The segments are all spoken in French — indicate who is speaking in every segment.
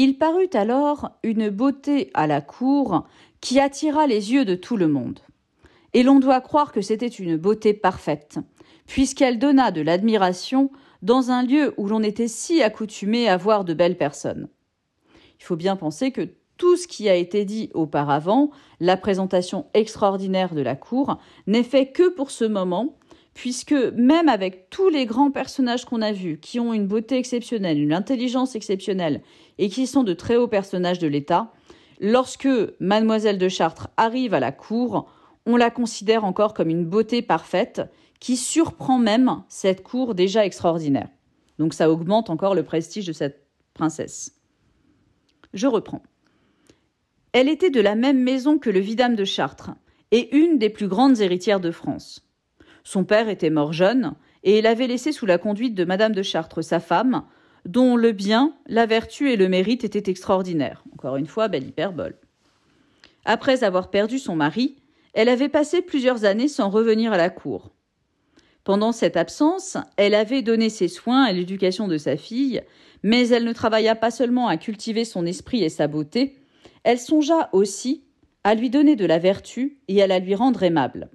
Speaker 1: Il parut alors une beauté à la cour qui attira les yeux de tout le monde. Et l'on doit croire que c'était une beauté parfaite, puisqu'elle donna de l'admiration dans un lieu où l'on était si accoutumé à voir de belles personnes. Il faut bien penser que tout ce qui a été dit auparavant, la présentation extraordinaire de la cour, n'est fait que pour ce moment, puisque même avec tous les grands personnages qu'on a vus, qui ont une beauté exceptionnelle, une intelligence exceptionnelle, et qui sont de très hauts personnages de l'État, lorsque mademoiselle de Chartres arrive à la cour, on la considère encore comme une beauté parfaite, qui surprend même cette cour déjà extraordinaire. Donc ça augmente encore le prestige de cette princesse. Je reprends. Elle était de la même maison que le vidame de Chartres, et une des plus grandes héritières de France. Son père était mort jeune, et il avait laissé sous la conduite de Madame de Chartres sa femme, dont le bien, la vertu et le mérite étaient extraordinaires. Encore une fois, belle hyperbole. Après avoir perdu son mari, elle avait passé plusieurs années sans revenir à la cour. Pendant cette absence, elle avait donné ses soins à l'éducation de sa fille, mais elle ne travailla pas seulement à cultiver son esprit et sa beauté, elle songea aussi à lui donner de la vertu et à la lui rendre aimable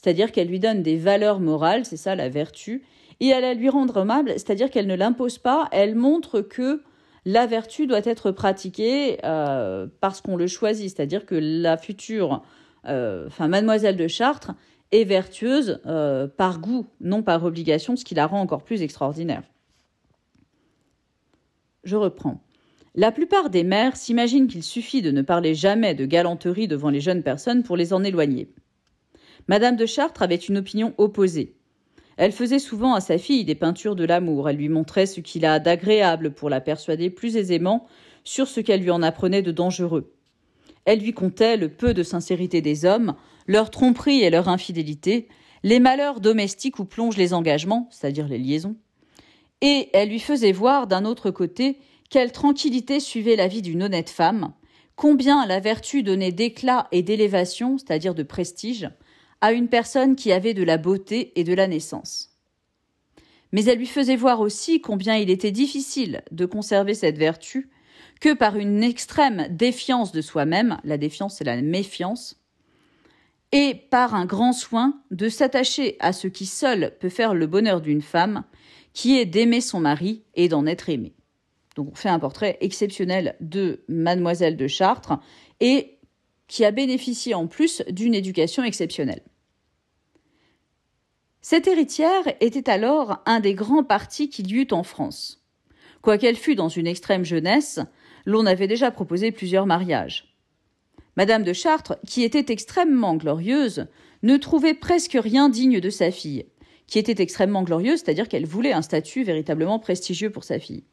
Speaker 1: c'est-à-dire qu'elle lui donne des valeurs morales, c'est ça la vertu, et elle la lui rendre aimable, c'est-à-dire qu'elle ne l'impose pas, elle montre que la vertu doit être pratiquée euh, parce qu'on le choisit, c'est-à-dire que la future, euh, mademoiselle de Chartres, est vertueuse euh, par goût, non par obligation, ce qui la rend encore plus extraordinaire. Je reprends. La plupart des mères s'imaginent qu'il suffit de ne parler jamais de galanterie devant les jeunes personnes pour les en éloigner. Madame de Chartres avait une opinion opposée. Elle faisait souvent à sa fille des peintures de l'amour, elle lui montrait ce qu'il a d'agréable pour la persuader plus aisément sur ce qu'elle lui en apprenait de dangereux. Elle lui contait le peu de sincérité des hommes, leur tromperie et leur infidélité, les malheurs domestiques où plongent les engagements, c'est-à-dire les liaisons, et elle lui faisait voir d'un autre côté quelle tranquillité suivait la vie d'une honnête femme, combien la vertu donnait d'éclat et d'élévation, c'est-à-dire de prestige, à une personne qui avait de la beauté et de la naissance. Mais elle lui faisait voir aussi combien il était difficile de conserver cette vertu que par une extrême défiance de soi-même, la défiance c'est la méfiance, et par un grand soin de s'attacher à ce qui seul peut faire le bonheur d'une femme, qui est d'aimer son mari et d'en être aimée. Donc on fait un portrait exceptionnel de mademoiselle de Chartres et qui a bénéficié en plus d'une éducation exceptionnelle. Cette héritière était alors un des grands partis qu'il y eut en France. Quoiqu'elle fût dans une extrême jeunesse, l'on avait déjà proposé plusieurs mariages. Madame de Chartres, qui était extrêmement glorieuse, ne trouvait presque rien digne de sa fille, qui était extrêmement glorieuse, c'est-à-dire qu'elle voulait un statut véritablement prestigieux pour sa fille.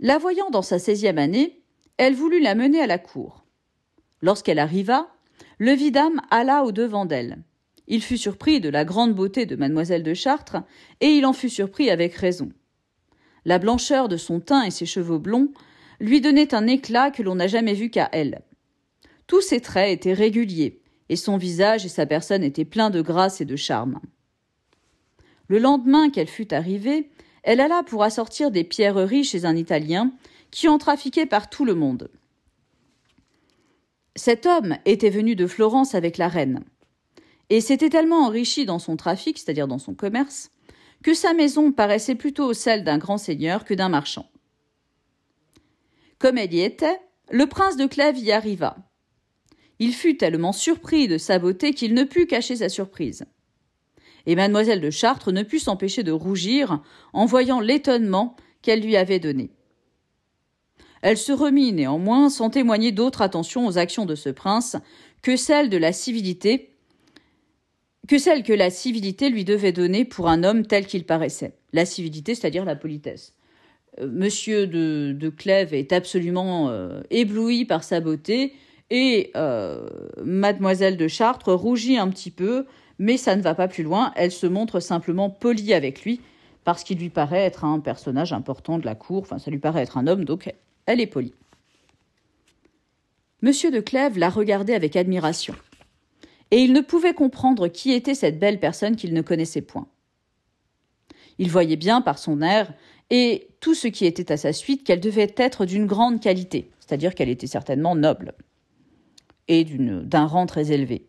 Speaker 1: La voyant dans sa seizième année, elle voulut la mener à la cour. Lorsqu'elle arriva, le vidame alla au-devant d'elle. Il fut surpris de la grande beauté de mademoiselle de Chartres, et il en fut surpris avec raison. La blancheur de son teint et ses cheveux blonds lui donnaient un éclat que l'on n'a jamais vu qu'à elle. Tous ses traits étaient réguliers, et son visage et sa personne étaient pleins de grâce et de charme. Le lendemain qu'elle fut arrivée, elle alla pour assortir des pierreries chez un Italien qui en trafiquait par tout le monde. Cet homme était venu de Florence avec la reine, et s'était tellement enrichi dans son trafic, c'est-à-dire dans son commerce, que sa maison paraissait plutôt celle d'un grand seigneur que d'un marchand. Comme elle y était, le prince de Clèves y arriva. Il fut tellement surpris de sa beauté qu'il ne put cacher sa surprise. Et mademoiselle de Chartres ne put s'empêcher de rougir en voyant l'étonnement qu'elle lui avait donné. Elle se remit néanmoins sans témoigner d'autre attention aux actions de ce prince que celle de la civilité que la civilité lui devait donner pour un homme tel qu'il paraissait. La civilité, c'est-à-dire la politesse. Euh, monsieur de, de Clèves est absolument euh, ébloui par sa beauté et euh, mademoiselle de Chartres rougit un petit peu, mais ça ne va pas plus loin. Elle se montre simplement polie avec lui parce qu'il lui paraît être un personnage important de la cour. Enfin, ça lui paraît être un homme, donc elle est polie. Monsieur de Clèves la regardait avec admiration, et il ne pouvait comprendre qui était cette belle personne qu'il ne connaissait point. Il voyait bien par son air et tout ce qui était à sa suite qu'elle devait être d'une grande qualité, c'est-à-dire qu'elle était certainement noble et d'un rang très élevé.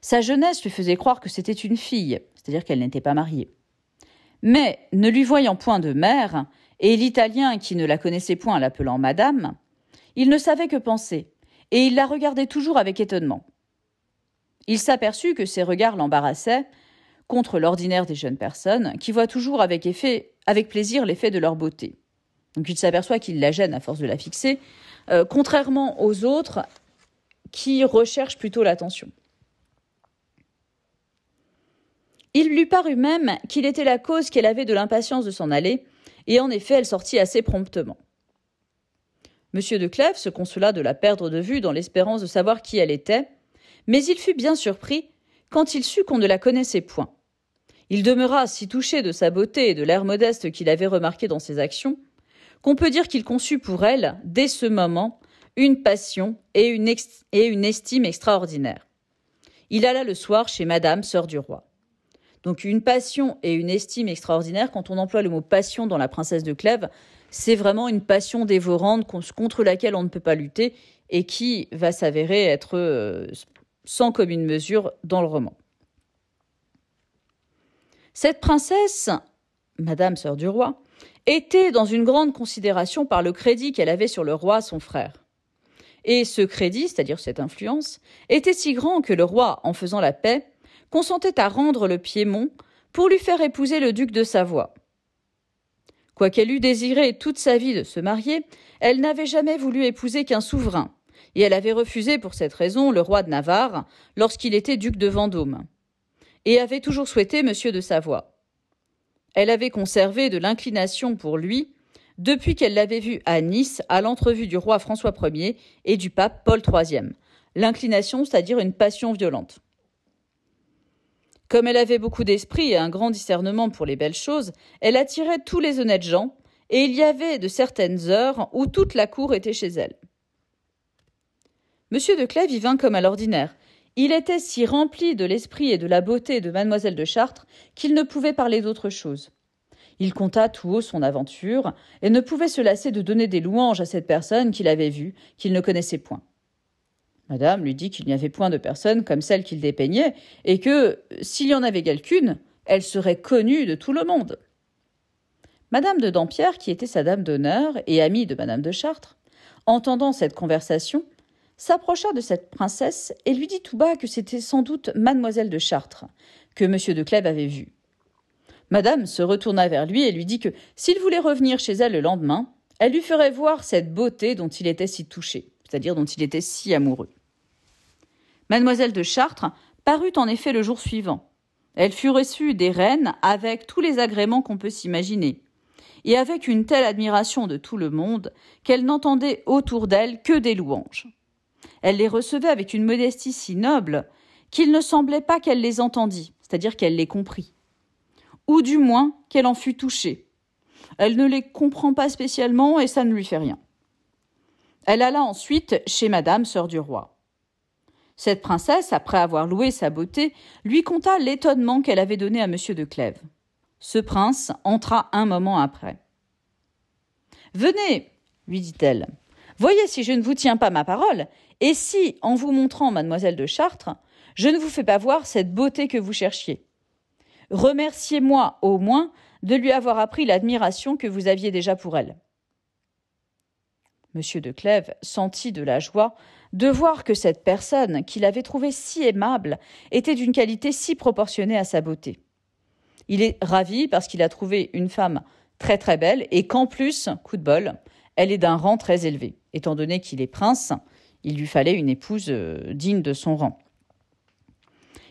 Speaker 1: Sa jeunesse lui faisait croire que c'était une fille, c'est-à-dire qu'elle n'était pas mariée. Mais, ne lui voyant point de mère, et l'Italien qui ne la connaissait point l'appelant Madame, il ne savait que penser, et il la regardait toujours avec étonnement. Il s'aperçut que ses regards l'embarrassaient, contre l'ordinaire des jeunes personnes, qui voient toujours avec, effet, avec plaisir l'effet de leur beauté. Donc il s'aperçoit qu'il la gêne à force de la fixer, euh, contrairement aux autres qui recherchent plutôt l'attention. Il lui parut même qu'il était la cause qu'elle avait de l'impatience de s'en aller, et en effet elle sortit assez promptement. M. de Clèves se consola de la perdre de vue dans l'espérance de savoir qui elle était, mais il fut bien surpris quand il sut qu'on ne la connaissait point. Il demeura si touché de sa beauté et de l'air modeste qu'il avait remarqué dans ses actions, qu'on peut dire qu'il conçut pour elle, dès ce moment, une passion et une, estime extraordinaires. Il alla le soir chez Madame, sœur du roi. Donc une passion et une estime extraordinaire, quand on emploie le mot passion dans la princesse de Clèves, c'est vraiment une passion dévorante contre laquelle on ne peut pas lutter et qui va s'avérer être euh, sans commune mesure dans le roman. Cette princesse, Madame sœur du roi, était dans une grande considération par le crédit qu'elle avait sur le roi son frère. Et ce crédit, c'est-à-dire cette influence, était si grand que le roi, en faisant la paix, consentait à rendre le Piémont pour lui faire épouser le duc de Savoie. Quoiqu'elle eût désiré toute sa vie de se marier, elle n'avait jamais voulu épouser qu'un souverain, et elle avait refusé pour cette raison le roi de Navarre lorsqu'il était duc de Vendôme, et avait toujours souhaité monsieur de Savoie. Elle avait conservé de l'inclination pour lui depuis qu'elle l'avait vu à Nice à l'entrevue du roi François Ier et du pape Paul III. L'inclination, c'est-à-dire une passion violente. Comme elle avait beaucoup d'esprit et un grand discernement pour les belles choses, elle attirait tous les honnêtes gens, et il y avait de certaines heures où toute la cour était chez elle. Monsieur de Clèves y vint comme à l'ordinaire. Il était si rempli de l'esprit et de la beauté de mademoiselle de Chartres qu'il ne pouvait parler d'autre chose. Il conta tout haut son aventure, et ne pouvait se lasser de donner des louanges à cette personne qu'il avait vue, qu'il ne connaissait point. Madame lui dit qu'il n'y avait point de personne comme celle qu'il dépeignait, et que, s'il y en avait quelqu'une, elle serait connue de tout le monde. Madame de Dampierre, qui était sa dame d'honneur et amie de Madame de Chartres, entendant cette conversation, s'approcha de cette princesse et lui dit tout bas que c'était sans doute Mademoiselle de Chartres, que M. de Clèves avait vue. Madame se retourna vers lui et lui dit que s'il voulait revenir chez elle le lendemain, elle lui ferait voir cette beauté dont il était si touché, c'est-à-dire dont il était si amoureux. Mademoiselle de Chartres parut en effet le jour suivant. Elle fut reçue des reines avec tous les agréments qu'on peut s'imaginer, et avec une telle admiration de tout le monde qu'elle n'entendait autour d'elle que des louanges. Elle les recevait avec une modestie si noble qu'il ne semblait pas qu'elle les entendît, c'est-à-dire qu'elle les comprit, ou du moins qu'elle en fût touchée. Elle ne les comprend pas spécialement et ça ne lui fait rien. Elle alla ensuite chez Madame, sœur du roi. Cette princesse, après avoir loué sa beauté, lui conta l'étonnement qu'elle avait donné à M. de Clèves. Ce prince entra un moment après. Venez, lui dit-elle. Voyez si je ne vous tiens pas ma parole, et si, en vous montrant mademoiselle de Chartres, je ne vous fais pas voir cette beauté que vous cherchiez. Remerciez-moi au moins de lui avoir appris l'admiration que vous aviez déjà pour elle. M. de Clèves sentit de la joie de voir que cette personne, qu'il avait trouvée si aimable, était d'une qualité si proportionnée à sa beauté. Il est ravi parce qu'il a trouvé une femme très très belle et qu'en plus, coup de bol, elle est d'un rang très élevé. Étant donné qu'il est prince, il lui fallait une épouse euh, digne de son rang.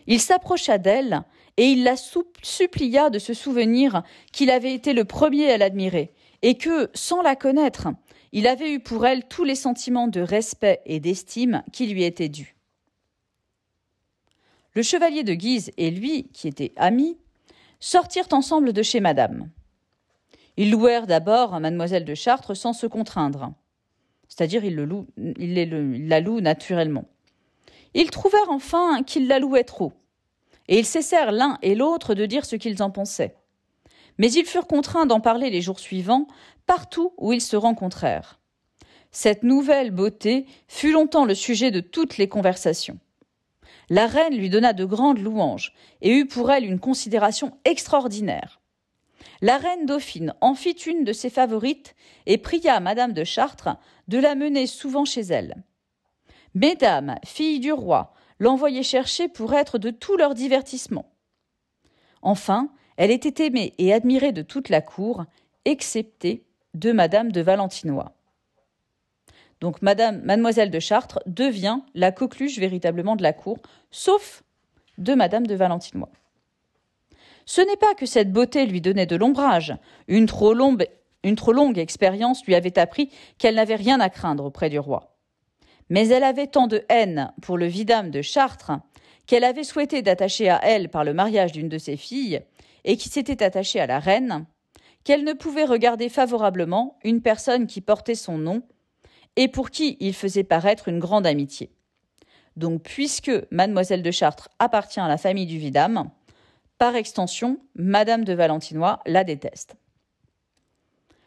Speaker 1: Il s'approcha d'elle et il la supplia de se souvenir qu'il avait été le premier à l'admirer et que, sans la connaître, il avait eu pour elle tous les sentiments de respect et d'estime qui lui étaient dus. Le chevalier de Guise et lui, qui étaient amis, sortirent ensemble de chez madame. Ils louèrent d'abord mademoiselle de Chartres sans se contraindre, c'est-à-dire ils, il la louent naturellement. Ils trouvèrent enfin qu'ils la louaient trop, et ils cessèrent l'un et l'autre de dire ce qu'ils en pensaient. Mais ils furent contraints d'en parler les jours suivants, partout où ils se rencontrèrent. Cette nouvelle beauté fut longtemps le sujet de toutes les conversations. La reine lui donna de grandes louanges et eut pour elle une considération extraordinaire. La reine dauphine en fit une de ses favorites et pria madame de Chartres de la mener souvent chez elle. Mesdames, filles du roi, l'envoyaient chercher pour être de tout leur divertissement. Enfin, elle était aimée et admirée de toute la cour, excepté de madame de Valentinois. Donc mademoiselle de Chartres devient la coqueluche véritablement de la cour, sauf de madame de Valentinois. Ce n'est pas que cette beauté lui donnait de l'ombrage. Une trop longue expérience lui avait appris qu'elle n'avait rien à craindre auprès du roi. Mais elle avait tant de haine pour le vidame de Chartres qu'elle avait souhaité d'attacher à elle par le mariage d'une de ses filles, et qui s'était attachée à la reine, qu'elle ne pouvait regarder favorablement une personne qui portait son nom et pour qui il faisait paraître une grande amitié. Donc, puisque mademoiselle de Chartres appartient à la famille du vidame, par extension, madame de Valentinois la déteste.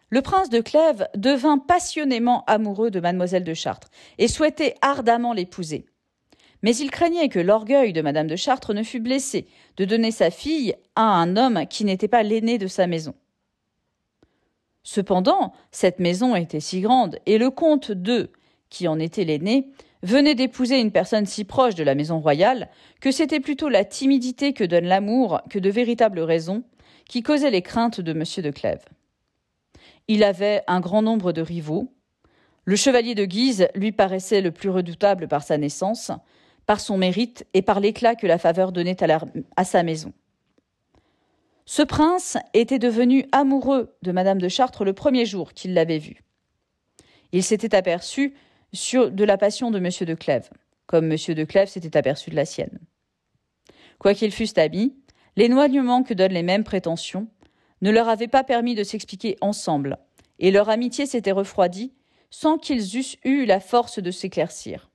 Speaker 1: Le prince de Clèves devint passionnément amoureux de mademoiselle de Chartres et souhaitait ardemment l'épouser. Mais il craignait que l'orgueil de madame de Chartres ne fût blessé de donner sa fille à un homme qui n'était pas l'aîné de sa maison. Cependant, cette maison était si grande, et le comte de, qui en était l'aîné, venait d'épouser une personne si proche de la maison royale, que c'était plutôt la timidité que donne l'amour que de véritables raisons qui causaient les craintes de M. de Clèves. Il avait un grand nombre de rivaux. Le chevalier de Guise lui paraissait le plus redoutable par sa naissance, par son mérite et par l'éclat que la faveur donnait à, sa maison. Ce prince était devenu amoureux de Madame de Chartres le premier jour qu'il l'avait vue. Il s'était aperçu de la passion de M. de Clèves, comme M. de Clèves s'était aperçu de la sienne. Quoiqu'ils fussent amis, l'éloignement que donnent les mêmes prétentions ne leur avait pas permis de s'expliquer ensemble, et leur amitié s'était refroidie sans qu'ils eussent eu la force de s'éclaircir.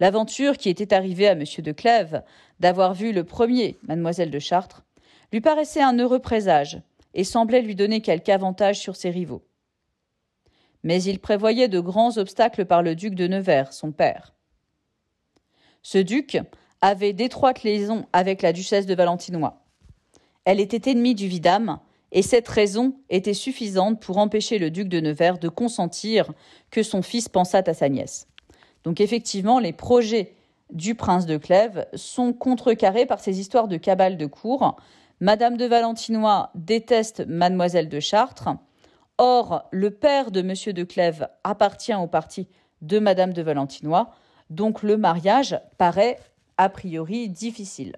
Speaker 1: L'aventure qui était arrivée à M. de Clèves d'avoir vu le premier mademoiselle de Chartres lui paraissait un heureux présage et semblait lui donner quelque avantage sur ses rivaux. Mais il prévoyait de grands obstacles par le duc de Nevers, son père. Ce duc avait d'étroites liaisons avec la duchesse de Valentinois. Elle était ennemie du vidame, et cette raison était suffisante pour empêcher le duc de Nevers de consentir que son fils pensât à sa nièce. Donc effectivement, les projets du prince de Clèves sont contrecarrés par ces histoires de cabale de cour, Madame de Valentinois déteste Mademoiselle de Chartres. Or, le père de Monsieur de Clèves appartient au parti de Madame de Valentinois, donc le mariage paraît a priori difficile.